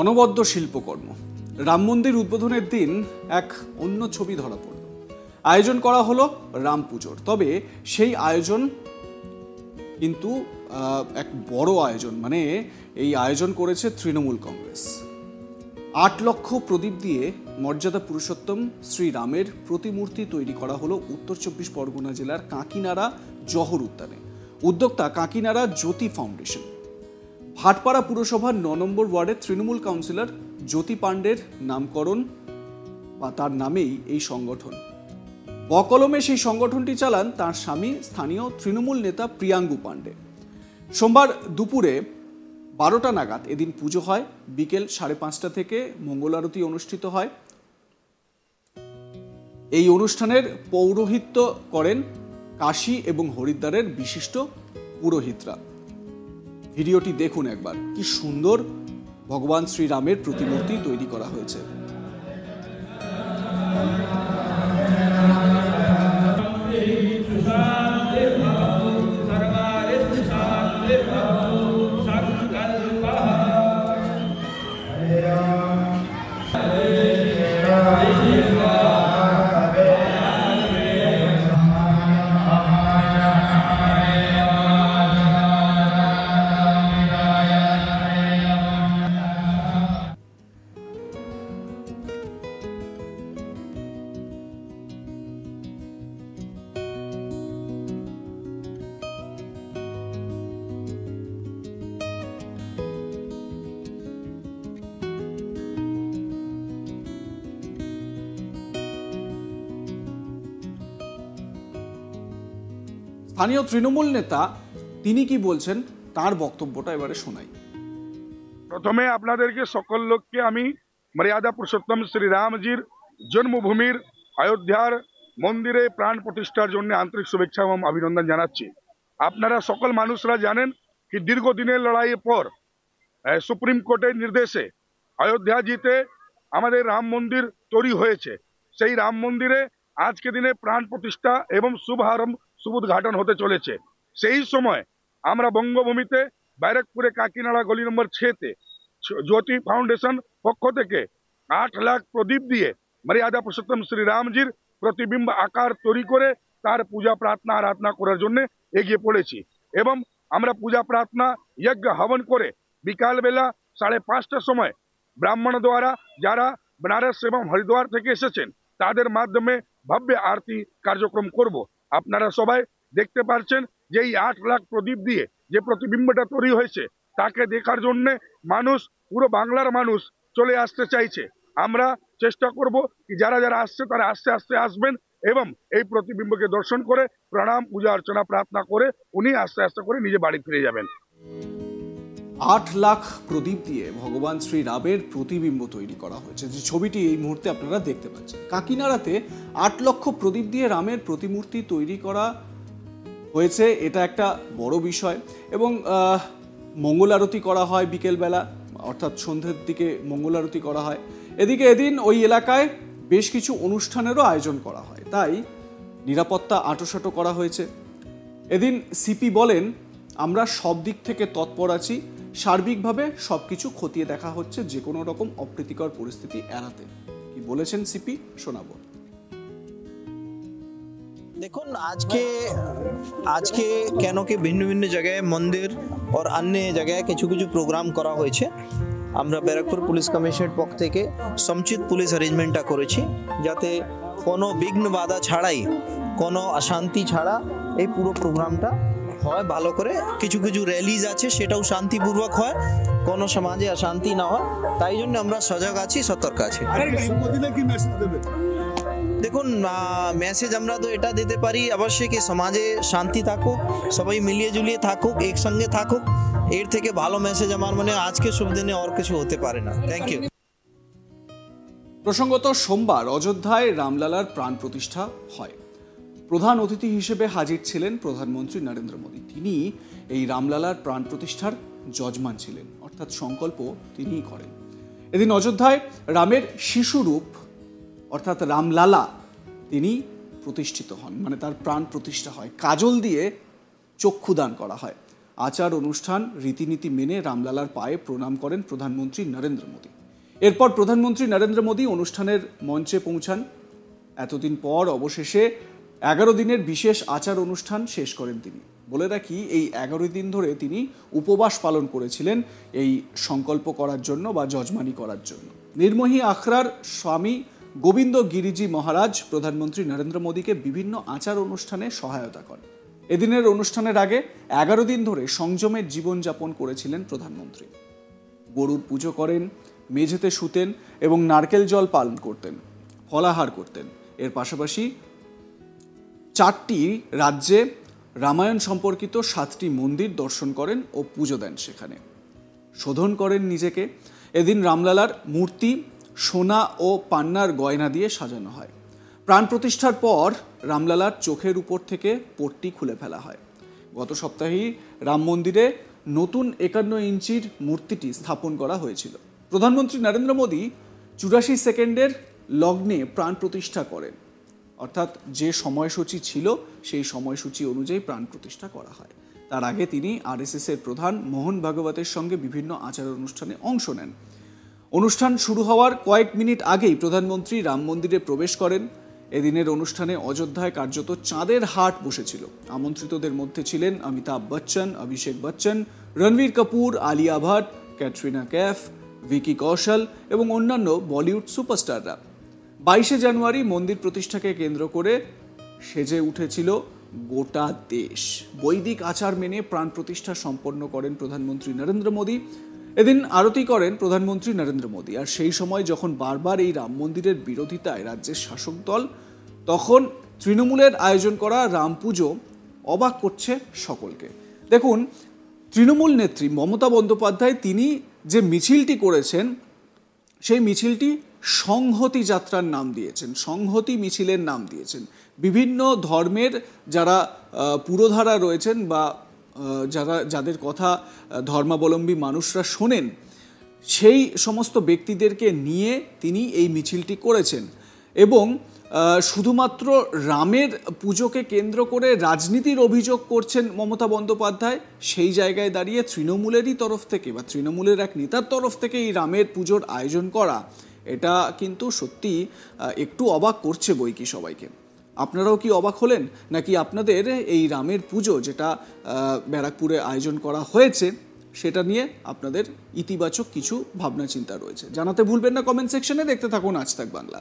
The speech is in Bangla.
অনবদ্য শিল্পকর্ম। রাম মন্দির উদ্বোধনের দিন এক অন্য ছবি ধরা পড়ল। আয়োজন করা হলো রাম পুজোর। তবে সেই আয়োজন কিন্তু এক বড় আয়োজন। মানে এই আয়োজন করেছে তৃণমূল কংগ্রেস। আট লক্ষ প্রদীপ দিয়ে মর্যাদা পুরুষোত্তম শ্রীরামের প্রতিমূর্তি তৈরি করা হলো উত্তর চব্বিশ পরগনা জেলার কাঁকিনাড়া জহর উদ্যানে। উদ্যোক্তা কাঁকিনাড়া জ্যোতি ফাউন্ডেশন। ভাটপাড়া পুরসভার ন নম্বর ওয়ার্ডের তৃণমূল কাউন্সিলর জ্যোতি পাণ্ডের নামকরণ বা তার নামেই এই সংগঠন। বকলমে সেই সংগঠনটি চালান তার স্বামী স্থানীয় তৃণমূল নেতা প্রিয়াঙ্গু পাণ্ডে। সোমবার দুপুরে বারোটা নাগাদ এদিন পুজো হয়, বিকেল সাড়ে পাঁচটা থেকে মঙ্গল আরতি অনুষ্ঠিত হয়। এই অনুষ্ঠানের পৌরোহিত্য করেন কাশী এবং হরিদ্বারের বিশিষ্ট পুরোহিতরা। ভিডিওটি দেখুন একবার। কি সুন্দর ভগবান শ্রীরামের প্রতিমূর্তি তৈরি করা হয়েছে। স্থানীয় তৃণমূল নেতা, তিনি কি বলছেন? তার বক্তব্যটা এবারে শোনাই। প্রথমে আপনাদেরকে সকল লোককে আমি মর্যাদা পুরুষোত্তম শ্রীরামজির জন্মভূমির অযোধ্যার মন্দিরে প্রাণ প্রতিষ্ঠার জন্য আন্তরিক শুভেচ্ছা এবং অভিনন্দন জানাচ্ছি। আপনারা সকল মানুষরা জানেন কি দীর্ঘদিনের লড়াইয়ের পর সুপ্রিম কোর্টের নির্দেশে অযোধ্যা জিতে আমাদের রাম মন্দির তৈরি হয়েছে। সেই রাম মন্দিরে আজকে দিনে প্রাণ প্রতিষ্ঠা এবং শুভারম্ভ শুভ উদ্ঘাটন হতে চলেছে। সেই সময় আমরা বঙ্গভূমিতে ব্যারাকপুরে কাকিনাড়া গলি নম্বর ছেতে জ্যোতি ফাউন্ডেশন পক্ষ থেকে আট লাখ প্রদীপ দিয়ে মর্যাদা পুরুষোত্তম শ্রীরামজির প্রতিবিম্ব আকার তৈরি করে তার পূজা প্রার্থনা আরাধনা করার জন্য এগিয়ে পড়েছি এবং আমরা পূজা প্রার্থনা যজ্ঞ হবন করে বিকালবেলা সাড়ে পাঁচটার সময় ব্রাহ্মণ দ্বারা যারা বেনারস এবং হরিদ্বার থেকে এসেছেন, তাদের মাধ্যমে ভব্য আরতি কার্যক্রম করব। আপনারা সবাই দেখতে পারছেন যে এই আট লাখ প্রদীপ দিয়ে যে প্রতিবিম্বটা তৈরি হয়েছে, তাকে দেখার জন্য মানুষ, পুরো বাংলার মানুষ চলে আসতে চাইছে। আমরা চেষ্টা করব কি যারা যারা আসছে তারা আস্তে আস্তে আসবেন এবং এই প্রতিবিম্বকে দর্শন করে, প্রণাম, পূজা অর্চনা, প্রার্থনা করে উনি আস্তে আস্তে করে নিজে বাড়ি ফিরে যাবেন। আট লাখ প্রদীপ দিয়ে ভগবান শ্রী রামের প্রতিবিম্ব তৈরি করা হয়েছে। যে ছবিটি এই মুহূর্তে আপনারা দেখতে পাচ্ছেন। কাকিনাড়াতে আট লক্ষ প্রদীপ দিয়ে রামের প্রতিমূর্তি তৈরি করা হয়েছে। এটা একটা বড় বিষয় এবং মঙ্গল আরতি করা হয় বিকেলবেলা, অর্থাৎ সন্ধ্যের দিকে মঙ্গল আরতি করা হয়। এদিকে এদিন ওই এলাকায় বেশ কিছু অনুষ্ঠানেরও আয়োজন করা হয়। তাই নিরাপত্তা আঁটোসাঁটো করা হয়েছে। এদিন সিপি বলেন, আমরা সব দিক থেকে তৎপর আছি। সার্বিকভাবে সব কিছু খতিয়ে দেখা হচ্ছে যে কোনো রকম অপ্রীতিকর পরিস্থিতি এড়াতে। কি বলেছেন সিপি? শোনাবো। দেখুন, আজকে আজকে কেন কি ভিন্ন ভিন্ন জায়গায় মন্দির আর অন্য জায়গায় কিছু কিছু প্রোগ্রাম করা হয়েছে। আমরা ব্যারাকপুর পুলিশ কমিশনের পক্ষ থেকে সমচিত পুলিশ অ্যারেঞ্জমেন্টটা করেছি, যাতে কোনো বিঘ্ন বাধা ছাড়াই, কোনো অশান্তি ছাড়া এই পুরো প্রোগ্রামটা হয় ভালো করে। কিছু কিছু র্যালিজ আছে সেটাও শান্তিপূর্বক হয়। কোনো সমাজে অশান্তি না হয়। তাই জন্য আমরা সজাগ আছি সতর্ক আছি। দেখুন মেসেজ আমরা তো এটা দিতে পারি অবশ্যই কি সমাজে শান্তি থাকুক সবাই মিলিয়ে জুলিয়ে থাকুক একসঙ্গে থাকুক। এর থেকে ভালো মেসেজ আমার মানে আজকে শুভ দিনে আর কিছু হতে পারে না। থ্যাংক ইউ প্রসঙ্গত সোমবার অযোধ্যায় রামলালার প্রাণ প্রতিষ্ঠা হয়। প্রধান অতিথি হিসেবে হাজির ছিলেন প্রধানমন্ত্রী নরেন্দ্র মোদী। তিনি এই রামলালার প্রাণ প্রতিষ্ঠার যজমান ছিলেন, অর্থাৎ সংকল্প তিনিই করেন। এদিন অযোধ্যায় রামের শিশুরূপ অর্থাৎ রামলালা, তিনি প্রতিষ্ঠিত হন। মানে তার প্রাণ প্রতিষ্ঠা হয়। কাজল দিয়ে চক্ষুদান করা হয়। আচার, অনুষ্ঠান, রীতিনীতি মেনে রামলালার পায়ে প্রণাম করেন প্রধানমন্ত্রী নরেন্দ্র মোদী। এরপর প্রধানমন্ত্রী নরেন্দ্র মোদী অনুষ্ঠানের মঞ্চে পৌঁছান। এতদিন পর অবশেষে এগারো দিনের বিশেষ আচার অনুষ্ঠান শেষ করেন তিনি। বলে রাখি, এই এগারো দিন ধরে তিনি উপবাস পালন করেছিলেন এই সংকল্প করার জন্য বা যজমানি করার জন্য। নির্মোহী আখড়ার স্বামী গোবিন্দ গিরিজি মহারাজ প্রধানমন্ত্রী নরেন্দ্র মোদীকে বিভিন্ন আচার অনুষ্ঠানে সহায়তা করেন। এদিনের অনুষ্ঠানের আগে এগারো দিন ধরে সংযমের জীবনযাপন করেছিলেন প্রধানমন্ত্রী। গরুর পুজো করেন, মেঝেতে শুতেন এবং নারকেল জল পালন করতেন, ফলাহার করতেন। এর পাশাপাশি চারটি রাজ্যে রামায়ণ সম্পর্কিত সাতটি মন্দির দর্শন করেন ও পুজো দেন সেখানে। শোধন করেন নিজেকে। এদিন রামলালার মূর্তি, সোনা ও পান্নার গয়না দিয়ে সাজানো হয়। প্রাণ প্রতিষ্ঠার পর রামলালার চোখের উপর থেকে পট্টি খুলে ফেলা হয়। গত সপ্তাহেই রাম মন্দিরে নতুন একান্ন ইঞ্চির মূর্তিটি স্থাপন করা হয়েছিল। প্রধানমন্ত্রী নরেন্দ্র মোদী চুরাশি সেকেন্ডের লগ্নে প্রাণ প্রতিষ্ঠা করেন। অর্থাৎ যে সময়সূচি ছিল, সেই সময়সূচি অনুযায়ী প্রাণ প্রতিষ্ঠা করা হয়। তার আগে তিনি আরএসএস এর প্রধান মোহন ভাগবতের সঙ্গে বিভিন্ন আচার অনুষ্ঠানে অংশ নেন। অনুষ্ঠান শুরু হওয়ার কয়েক মিনিট আগেই প্রধানমন্ত্রী রাম মন্দিরে প্রবেশ করেন। এদিনের অনুষ্ঠানে অযোধ্যায় কার্যত চাঁদের হাট বসেছিল। আমন্ত্রিতদের মধ্যে ছিলেন অমিতাভ বচ্চন, অভিষেক বচ্চন, রণবীর কাপুর, আলিয়া ভাট, ক্যাটরিনা ক্যাফ, ভিকি কৌশল এবং অন্যান্য বলিউড সুপারস্টাররা। বাইশে জানুয়ারি মন্দির প্রতিষ্ঠাকে কেন্দ্র করে সেজে উঠেছিল গোটা দেশ। বৈদিক আচার মেনে প্রাণ প্রতিষ্ঠা সম্পন্ন করেন প্রধানমন্ত্রী নরেন্দ্র মোদী। এদিন আরতি করেন প্রধানমন্ত্রী নরেন্দ্র মোদী। আর সেই সময় যখন বারবার এই রাম মন্দিরের বিরোধিতায় রাজ্যের শাসক দল, তখন তৃণমূলের আয়োজন করা রাম পুজো অবাক করছে সকলকে। দেখুন, তৃণমূল নেত্রী মমতা বন্দ্যোপাধ্যায়, তিনি যে মিছিলটি করেছেন, সেই মিছিলটি সংহতি যাত্রার নাম দিয়েছেন, সংহতি মিছিলের নাম দিয়েছেন। বিভিন্ন ধর্মের যারা পুরোধারা রয়েছেন বা যারা, যাদের কথা ধর্মাবলম্বী মানুষরা শোনেন, সেই সমস্ত ব্যক্তিদেরকে নিয়ে তিনি এই মিছিলটি করেছেন। এবং শুধুমাত্র রামের পুজোকে কেন্দ্র করে রাজনীতির অভিযোগ করছেন মমতা বন্দ্যোপাধ্যায়, সেই জায়গায় দাঁড়িয়ে তৃণমূলেরই তরফ থেকে বা তৃণমূলের এক নেতার তরফ থেকে এই রামের পুজোর আয়োজন করা এটা কিন্তু সত্যি একটু অবাক করছে বই কি সবাইকে। আপনারাও কি অবাক হলেন? নাকি আপনাদের এই রামের পুজো যেটা ব্যারাকপুরে আয়োজন করা হয়েছে, সেটা নিয়ে আপনাদের ইতিবাচক কিছু ভাবনা চিন্তা রয়েছে? জানাতে ভুলবেন না কমেন্ট সেকশনে। দেখতে থাকুন আজ তাক বাংলা।